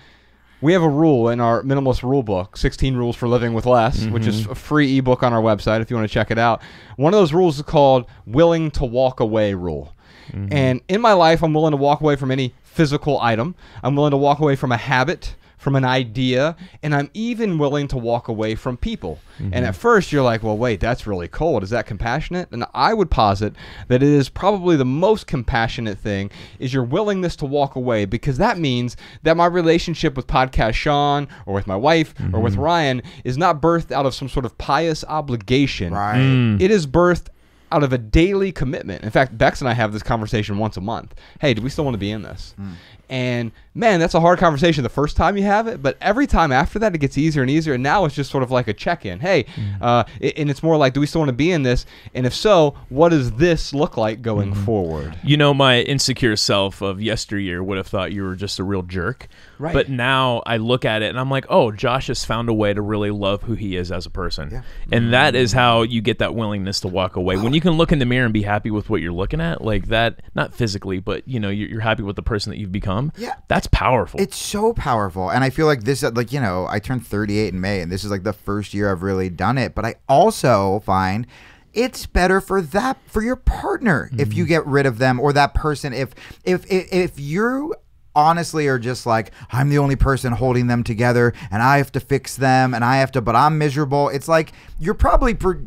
We have a rule in our minimalist rule book, 16 Rules for Living with Less, which is mm-hmm. a free ebook on our website if you want to check it out. One of those rules is called willing to walk away rule. Mm-hmm. And in my life, I'm willing to walk away from any physical item. I'm willing to walk away from a habit, from an idea, and I'm even willing to walk away from people. And at mm-hmm. first, you're like, well, wait, that's really cold. Is that compassionate? And I would posit that it is probably the most compassionate thing is your willingness to walk away because that means that my relationship with Podcast Sean or with my wife or with mm-hmm. Ryan is not birthed out of some sort of pious obligation. Right. Mm. It is birthed out of a daily commitment. In fact, Bex and I have this conversation once a month. Hey, do we still want to be in this? Mm. And man, that's a hard conversation the first time you have it, but every time after that, it gets easier and easier. And now it's just sort of like a check in. Hey, uh, i- and it's more like, do we still want to be in this? And if so, what does this look like going forward? You know, my insecure self of yesteryear would have thought you were just a real jerk. Right. But now I look at it and I'm like, oh, Josh has found a way to really love who he is as a person. And that is how you get that willingness to walk away. When you can look in the mirror and be happy with what you're looking at, like that, not physically, but you know, you're, you're happy with the person that you've become. Yeah. That's powerful. It's so powerful. And I feel like this, like, you know, I turned 38 in May, and this is like the first year I've really done it. But I also find it's better for that, for your partner if you mm-hmm. get rid of them or that person. If, if, if, if you honestly are just like, I'm the only person holding them together and I have to fix them and I have to, but I'm miserable. It's like, you're probably. Per-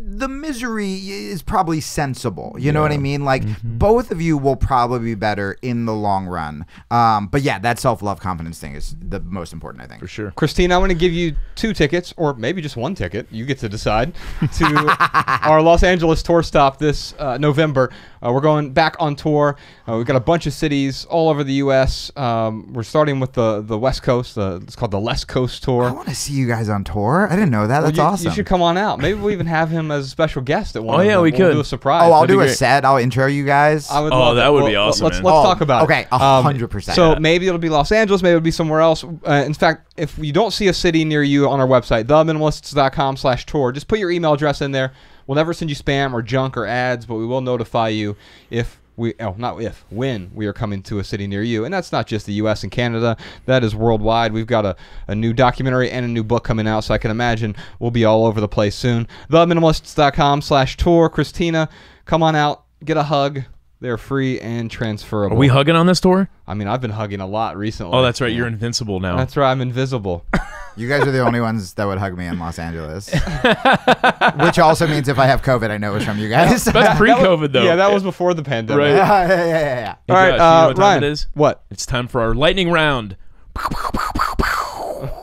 the misery is probably sensible. You know what I mean? Like both of you will probably be better in the long run. Um, but yeah, that self love confidence thing is the most important, I think. for sure. Christine, I want to give you two tickets, or maybe just one ticket. You get to decide. To our Los Angeles tour stop this uh, November. Uh, we're going back on tour. Uh, we've got a bunch of cities all over the U.S. Um, we're starting with the the West Coast. Uh, it's called the Les Coast Tour. I want to see you guys on tour. I didn't know that. Well, That's you, awesome. You should come on out. Maybe we'll even have him as a special guest at one. Oh, of yeah, them. we We'll could. do a surprise. oh, I'll That'd do a great. set. I'll intro you guys. I would Oh, love that it. would Well, be awesome, Let's let's Oh, talk about okay, it. a Um, hundred percent. So Yeah. maybe it'll be Los Angeles, maybe it'll be somewhere else. Uh, in fact, if you don't see a city near you on our website, theminimalists.com/tour, just put your email address in there. We'll never send you spam or junk or ads, but we will notify you if we oh not if when we are coming to a city near you. And that's not just the us and canada. That is worldwide. We've got a, a new documentary and a new book coming out so i can imagine we'll be all over the place soon. Theminimalists.com slash tour. Christina come on out. Get a hug they're free and transferable Are we hugging on this tour? i mean i've been hugging a lot recently Oh, that's right. You're invincible now. that's right i'm invisible you guys are the only ones that would hug me in Los Angeles. Which also means if I have COVID, I know it's from you guys. That's pre-COVID though. yeah that was before the pandemic Right. yeah, yeah, yeah, yeah. Hey, all right Josh, you know uh, what time ryan it is? what It's time for our lightning round.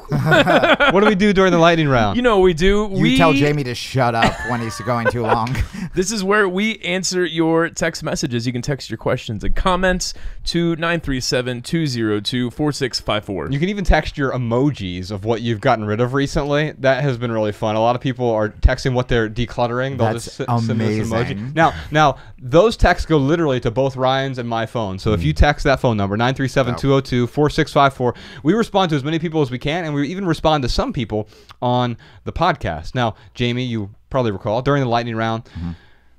what do we do during the lightning round You know what we do. You we tell Jamie to shut up when he's going too long. This is where we answer your text messages. You can text your questions and comments to 937-202-4654. You can even text your emojis of what you've gotten rid of recently. That has been really fun. A lot of people are texting what they're decluttering. They'll That's just s- send us amazing. emoji. Now, now those texts go literally to both Ryan's and my phone. So if Hmm. you text that phone number 937-202-4654, we respond to as many people as we can, and we even respond to some people on the podcast. Now, Jamie, you probably recall during the lightning round, Mm-hmm.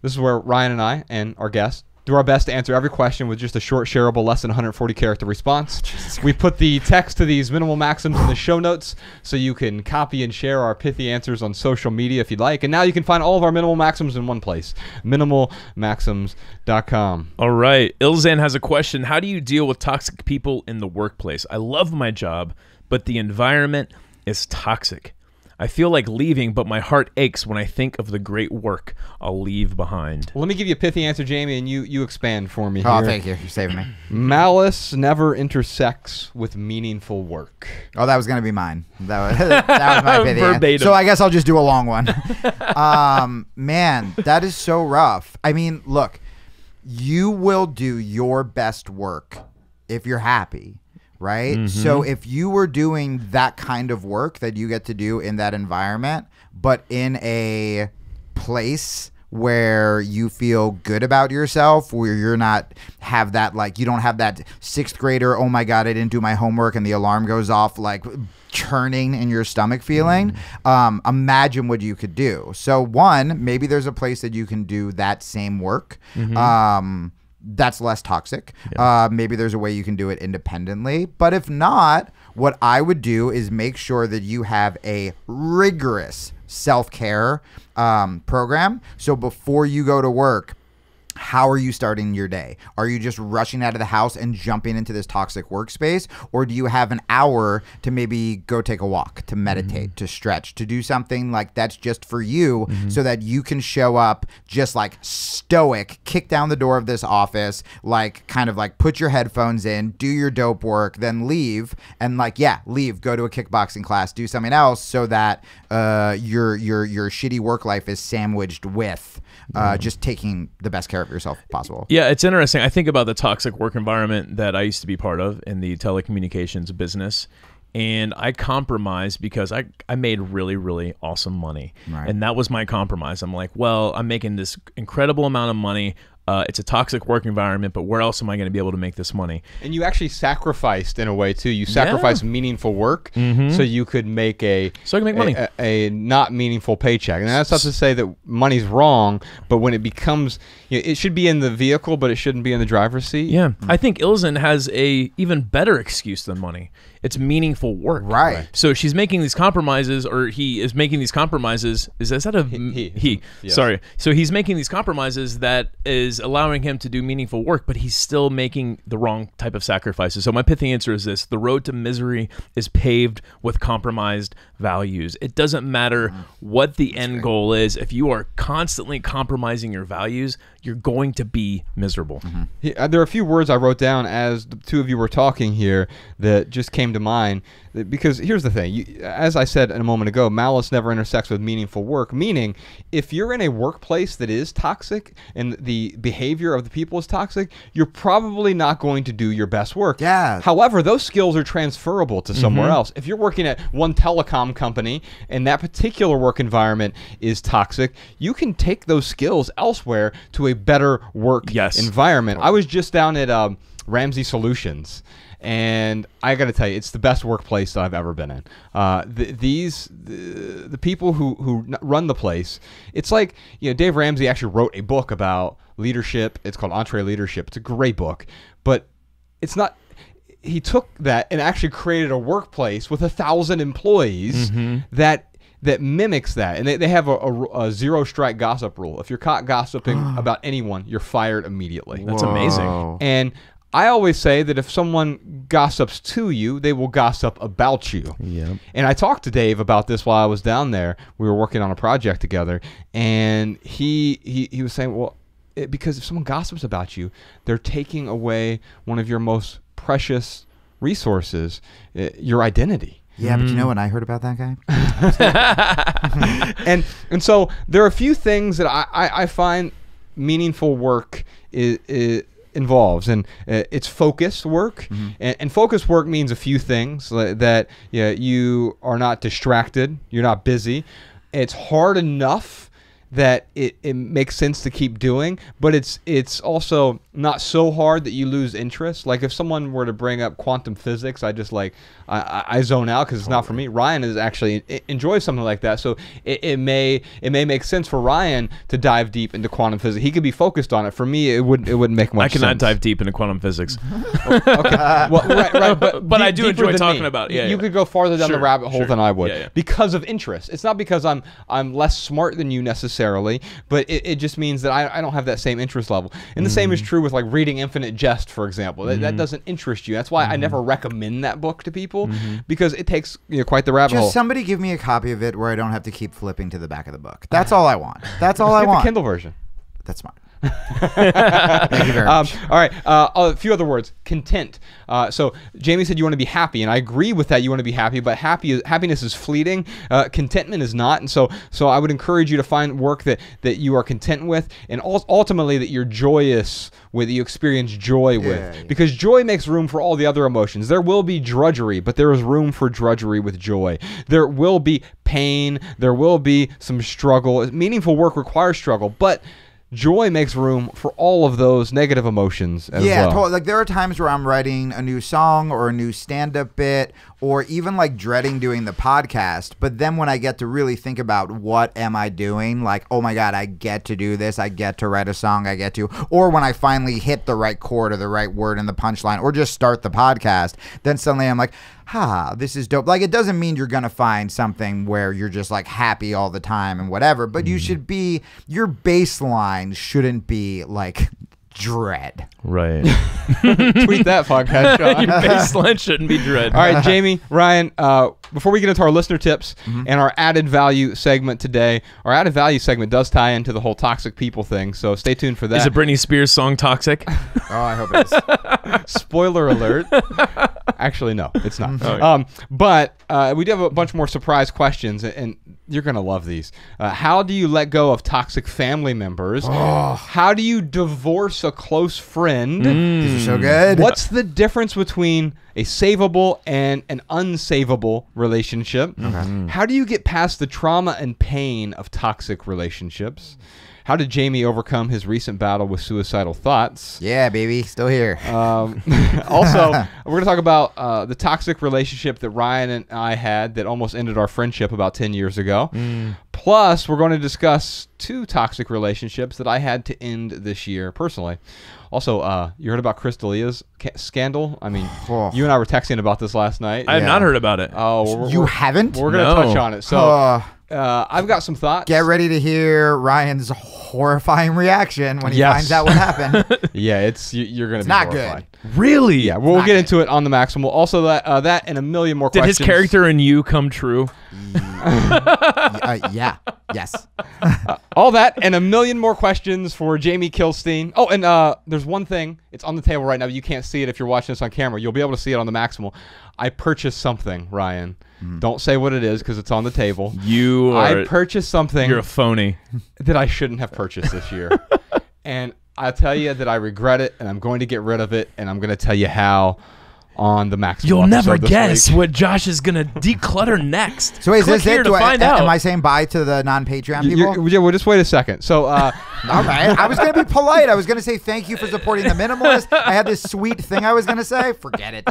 this is where Ryan and I and our guests do our best to answer every question with just a short, shareable, less than 140 character response. We put the text to these minimal maxims in the show notes so you can copy and share our pithy answers on social media if you'd like. And now you can find all of our minimal maxims in one place minimalmaxims.com. All right. Ilzan has a question. How do you deal with toxic people in the workplace? I love my job, but the environment is toxic. I feel like leaving, but my heart aches when I think of the great work I'll leave behind. Well, let me give you a pithy answer, Jamie, and you you expand for me Oh, here. thank you. You're saving me. Malice never intersects with meaningful work. Oh, that was gonna be mine. That was, that was my pithy answer. Verbatim. So I guess I'll just do a long one. um, man, that is so rough. I mean, look, you will do your best work if you're happy, right? So if you were doing that kind of work that you get to do in that environment, but in a place where you feel good about yourself where you're not have that like you don't have that sixth grader oh my god i didn't do my homework and the alarm goes off like churning in your stomach feeling um, imagine what you could do. So one maybe there's a place that you can do that same work um, that's less toxic. Uh, maybe there's a way you can do it independently. But if not what i would do is make sure that you have a rigorous self-care um, program. So before you go to work how are you starting your day? Are you just rushing out of the house and jumping into this toxic workspace? Or do you have an hour to maybe go take a walk, to meditate, to stretch, to do something like that's just for you so that you can show up just like stoic, kick down the door of this office, like kind of like put your headphones in, do your dope work, then leave and like, yeah, leave, go to a kickboxing class, do something else so that uh, your, your, your shitty work life is sandwiched with uh, just taking the best care of yourself possible. Yeah, it's interesting. I think about the toxic work environment that I used to be part of in the telecommunications business. And I compromised because I, I made really, really awesome money. Right. And that was my compromise. I'm like, well, I'm making this incredible amount of money. Uh, it's a toxic work environment, but where else am I going to be able to make this money? And you actually sacrificed in a way too. You sacrificed meaningful work so you could make a So I can make money. a, a, a not meaningful paycheck. And that's not to say that money's wrong, but when it becomes, you know, it should be in the vehicle, but it shouldn't be in the driver's seat. Yeah, I think Ilzen has a even better excuse than money. It's meaningful work. Right. So she's making these compromises, or he is making these compromises. Is, is that a he. he? Yes. Sorry. So he's making these compromises that is allowing him to do meaningful work, but he's still making the wrong type of sacrifices. So my pithy answer is this: the road to misery is paved with compromised values. It doesn't matter what the end goal is. If you are constantly compromising your values, you're going to be miserable. Yeah, uh, there are a few words I wrote down as the two of you were talking here that just came to mind. Because here's the thing, you, as I said a moment ago, malice never intersects with meaningful work. Meaning, if you're in a workplace that is toxic and the behavior of the people is toxic, you're probably not going to do your best work. Yeah. However, those skills are transferable to somewhere else. If you're working at one telecom company and that particular work environment is toxic, you can take those skills elsewhere to a better work Yes. environment. I was just down at um, Ramsey Solutions. And I got to tell you, it's the best workplace that I've ever been in. Uh, the, these, the, the people who, who run the place, it's like, you know, Dave Ramsey actually wrote a book about leadership. It's called EntreLeadership. It's a great book, but it's not he took that and actually created a workplace with a thousand employees that that mimics that and they, they have a, a- a zero strike gossip rule if you're caught gossiping about anyone you're fired immediately That's amazing. And I always say that if someone gossips to you, they will gossip about you. Yeah. And I talked to Dave about this while I was down there. We were working on a project together, and he he, he was saying, well, it, because if someone gossips about you, they're taking away one of your most precious resources, uh, your identity. Yeah, but you know when I heard about that guy? and and so there are a few things that I, I, I find meaningful work is, i involves. And uh, it's focus work. And, and focus work means a few things li- that yeah, you are not distracted you're not busy. It's hard enough that it, it makes sense to keep doing but it's it's also not so hard that you lose interest like if someone were to bring up quantum physics i just like i, I- I zone out because it's not for me ryan is actually enjoys something like that so it, it may it may make sense for ryan to dive deep into quantum physics he could be focused on it for me it wouldn't it wouldn't make much I cannot sense dive deep into quantum physics. Oh, okay. well, right, right, but, But I do enjoy talking me. about it. Yeah, you yeah. could go farther down Sure, the rabbit hole sure. than I would Yeah, yeah. because of interest. It's not because I'm I'm less smart than you necessarily. Necessarily, but it, it just means that I, I don't have that same interest level. And the same is Mm-hmm. true with like reading Infinite Jest, for example. That, that mm. doesn't interest you. That's why I never mm. recommend that book to people mm-hmm. because it takes you know, quite the rabbit hole. Just somebody give me a copy of it where I don't have to keep flipping to the back of the book. That's all I want. That's all I Get the want. Kindle version. That's fine. Thank you very Um, all right, uh, a few other words. Content. Uh, so Jamie said you want to be happy, and I agree with that. You want to be happy, but happy happiness is fleeting. Uh, contentment is not, and so so I would encourage you to find work that that you are content with, and ul- ultimately that you're joyous with, that you experience joy with, Yeah, yeah. because joy makes room for all the other emotions. There will be drudgery, but there is room for drudgery with joy. There will be pain. There will be some struggle. Meaningful work requires struggle, but joy makes room for all of those negative emotions as yeah, well. totally. Like there are times where I'm writing a new song or a new stand-up bit, or even like dreading doing the podcast. But then when I get to really think about what am I doing, like oh my god, I get to do this. I get to write a song. I get to, or when I finally hit the right chord or the right word in the punchline, or just start the podcast, then suddenly I'm like. Ha, this is dope. Like, it doesn't mean you're gonna find something where you're just like happy all the time and whatever, but you mm. should be, your baseline shouldn't be like dread. Right. Tweet that podcast, Sean. Your baseline shouldn't be dread. All right, Jamie, Ryan, uh, before we get into our listener tips Mm-hmm. and our added value segment today, our added value segment does tie into the whole toxic people thing, so stay tuned for that. Is a Britney Spears song toxic? Oh, I hope it is. Spoiler alert. Actually, no, it's not. Okay. Um, but uh, we do have a bunch more surprise questions, and, and you're going to love these. Uh, how do you let go of toxic family members? How do you divorce a close friend? These are so good. What's the difference between a savable and an unsavable relationship? How do you get past the trauma and pain of toxic relationships? How did Jamie overcome his recent battle with suicidal thoughts? Yeah, baby, still here. Um, also, we're going to talk about uh, the toxic relationship that Ryan and I had that almost ended our friendship about 10 years ago. Plus, we're going to discuss two toxic relationships that I had to end this year personally. Also, uh, you heard about Chris D'Elia's ca- scandal? I mean, Oh. you and I were texting about this last night. I have not heard about it. Oh, we're, you we're, haven't? we're going to No. touch on it. So, Uh, uh, I've got some thoughts. get ready to hear Ryan's horrifying reaction when he Yes. finds out what happened. Yeah, it's you, you're going to be not good. really? Yeah, we'll not get good. into it on the maximal. Also, that uh, that and a million more Did questions. his character and you come true? uh, yeah. Yes. All that and a million more questions for Jamie Kilstein. Oh, and uh, there's one thing. It's on the table right now. You can't see it if you're watching this on camera. You'll be able to see it on the maximal. I purchased something, Ryan. Don't say what it is because it's on the table. You are. I purchased something you're a phony. that I shouldn't have purchased this year. and I'll tell you that I regret it and I'm going to get rid of it and I'm going to tell you how on the maximal. You'll never guess week. what Josh is gonna declutter next. So is Click this here it? to Do I, find a- out. Am I saying bye to the non-Patreon people? you- yeah, well, just wait a second. So, uh, All right. I was going to be polite. I was going to say thank you for supporting the minimalist. I had this sweet thing I was going to say. Forget it.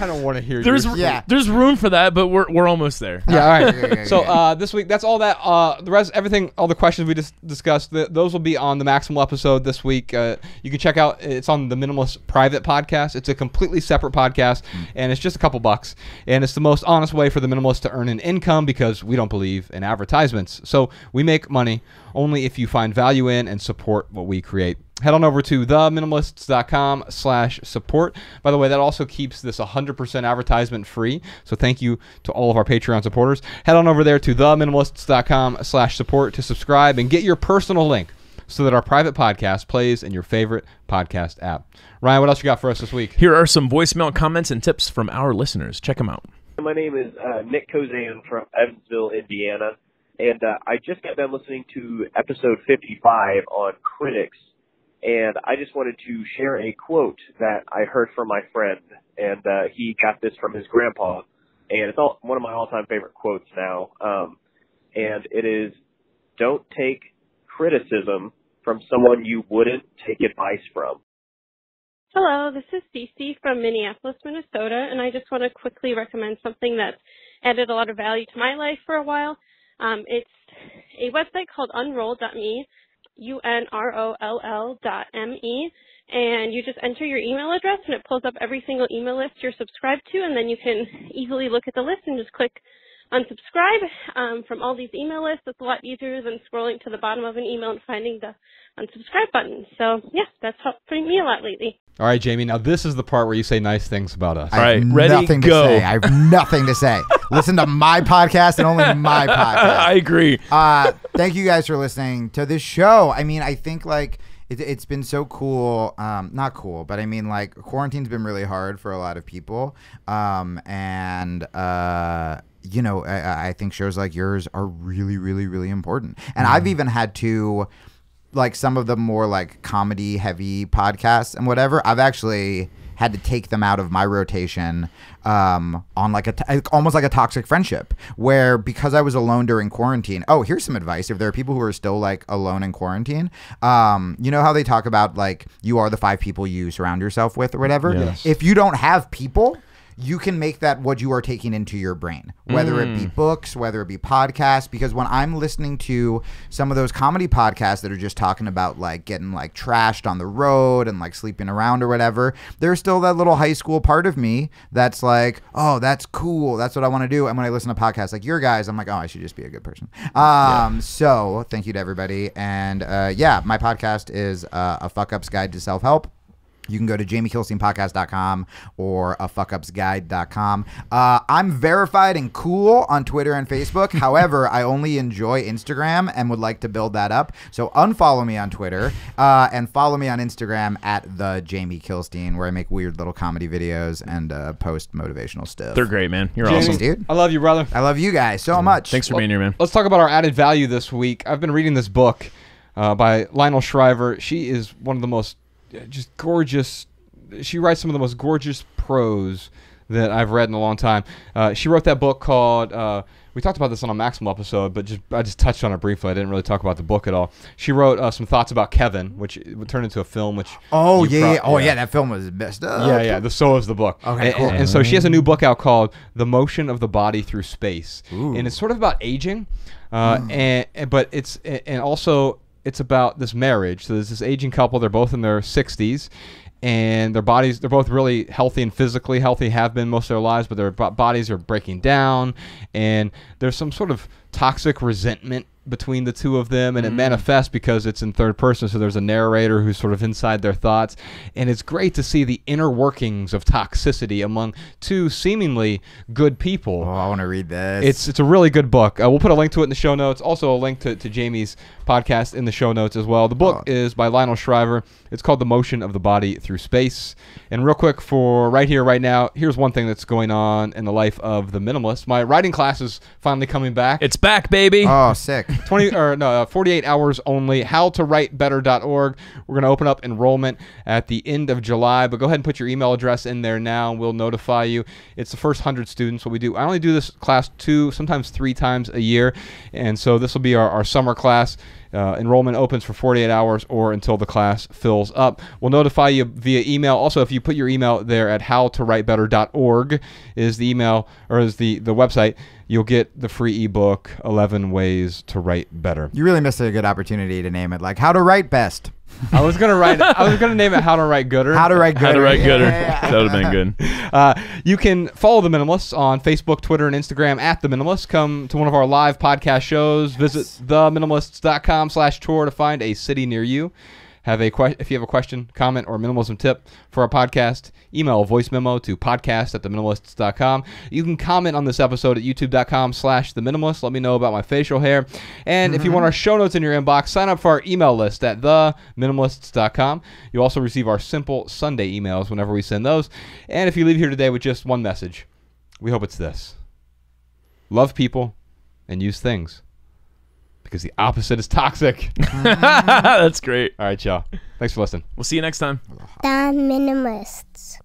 I don't want to hear there's your Yeah. there's room for that, but we're we're almost there. Yeah, all Okay, okay, right. okay, So okay. uh, this week, that's all that. Uh, the rest, everything, all the questions we just discussed, th- those will be on the Maximal episode this week. Uh, you can check out. It's on the Minimalist Private Podcast. It's a completely separate podcast, and it's just a couple bucks. And it's the most honest way for the minimalist to earn an income because we don't believe in advertisements. So we make money only if you find value in and support what we create head on over to theminimalists.com slash support. By the way that also keeps this 100% advertisement free so thank you to all of our patreon supporters. Head on over there to theminimalists.com slash support to subscribe and get your personal link so that our private podcast plays in your favorite podcast app. Ryan what else you got for us this week? Here are some voicemail comments and tips from our listeners. Check them out. My name is uh, Nick Kozan from Evansville, Indiana, and uh, I just got done listening to episode 55 on critics, and I just wanted to share a quote that I heard from my friend, and uh, he got this from his grandpa, and it's all, one of my all-time favorite quotes now, um, and it is, "Don't take criticism from someone you wouldn't take advice from." Hello, this is Cece from Minneapolis, Minnesota, and I just want to quickly recommend something that's added a lot of value to my life for a while. Um, it's a website called unroll.me, U-N-R-O-L-L dot M-E, and you just enter your email address and it pulls up every single email list you're subscribed to, and then you can easily look at the list and just click unsubscribe um, from all these email lists. It's a lot easier than scrolling to the bottom of an email and finding the unsubscribe button. So yeah, that's helping me a lot lately. All right, Jamie. Now this is the part where you say nice things about us. I have ready, nothing go. to say. I have nothing to say. Listen to my podcast and only my podcast. I agree. uh, thank you guys for listening to this show. I mean, I think like it, it's been so cool. Um, not cool, but I mean, like quarantine's been really hard for a lot of people. Um, and uh, you know, I, I think shows like yours are really, really, really important. And I've even had to like some of the more like comedy heavy podcasts and whatever, I've actually had to take them out of my rotation um, on like a t- almost like a toxic friendship where because I was alone during quarantine. Oh, here's some advice if there are people who are still like alone in quarantine. Um, you know how they talk about like you are the five people you surround yourself with or whatever. Yes. If you don't have people you can make that what you are taking into your brain, whether it be books, whether it be podcasts. Because when I'm listening to some of those comedy podcasts that are just talking about like getting like trashed on the road and like sleeping around or whatever, there's still that little high school part of me that's like, oh, that's cool. That's what I want to do. And when I listen to podcasts like your guys, I'm like, oh, I should just be a good person. Um, So thank you to everybody. And uh, yeah, my podcast is uh, a fuck up's guide to self help. You can go to jamiekilsteinpodcast.com or a fuckupsguide.com. Uh, I'm verified and cool on Twitter and Facebook. However, I only enjoy Instagram and would like to build that up. So unfollow me on Twitter uh, and follow me on Instagram at the Jamie Kilstein, where I make weird little comedy videos and uh, post motivational stuff. They're great, man. You're Jamie, awesome. dude. I love you, brother. I love you guys so much. Thanks for being here, man. Let's talk about our added value this week. I've been reading this book uh, by Lionel Shriver. She is one of the most just gorgeous. She writes some of the most gorgeous prose that I've read in a long time. Uh, she wrote that book called. Uh, we talked about this on a Maximal episode, but just I just touched on it briefly. I didn't really talk about the book at all. She wrote uh, some thoughts about Kevin, which would turn into a film. Which Oh, yeah, pro- yeah. Oh, yeah. That film was best. up. yeah, yeah. The so is the book. Okay, and, cool. and, and so she has a new book out called "The Motion of the Body Through Space," and it's sort of about aging, uh, Hmm. and, and but it's and also it's about this marriage. So there's this aging couple. They're both in their 60s. And their bodies, they're both really healthy and physically healthy, have been most of their lives, but their bo- bodies are breaking down. And there's some sort of toxic resentment between the two of them and it manifests because it's in third person so there's a narrator who's sort of inside their thoughts and it's great to see the inner workings of toxicity among two seemingly good people Oh, I want to read this. it's it's a really good book. Uh, we'll put a link to it in the show notes. Also, a link to, to Jamie's podcast in the show notes as well. The book Oh. is by Lionel Shriver. It's called The Motion of the Body Through Space. And real quick, for right here, right now, here's one thing that's going on in the life of the minimalist. My writing class is finally coming back. It's back, baby. oh, sick. 20 or no, uh, 48 hours only. Howtowritebetter.org. We're going to open up enrollment at the end of July, but go ahead and put your email address in there now. and We'll notify you. It's the first 100 students. What we do, I only do this class two, sometimes three times a year. And so this will be our, our summer class. Uh, enrollment opens for 48 hours or until the class fills up. We'll notify you via email. Also, if you put your email there at howtowritebetter.org is the email or is the, the website, you'll get the free ebook 11 ways to write better. You really missed a good opportunity to name it like how to write best. I was gonna write. I was gonna name it "How to Write Gooder." How to write good. How to write gooder. That would have been good. Uh, you can follow the Minimalists on Facebook, Twitter, and Instagram at the Minimalists. Come to one of our live podcast shows. Visit theminimalists.com/tour to find a city near you. Have a que- if you have a question, comment, or minimalism tip for our podcast, email a voice memo to podcast at theminimalists.com. You can comment on this episode at youtube.com slash the minimalist. Let me know about my facial hair. And if you want mm-hmm. our show notes in your inbox, sign up for our email list at theminimalists.com. You also receive our simple Sunday emails whenever we send those. And if you leave here today with just one message, we hope it's this love people and use things because the opposite is toxic. That's great. All right, y'all. Thanks for listening. We'll see you next time. The Minimalists.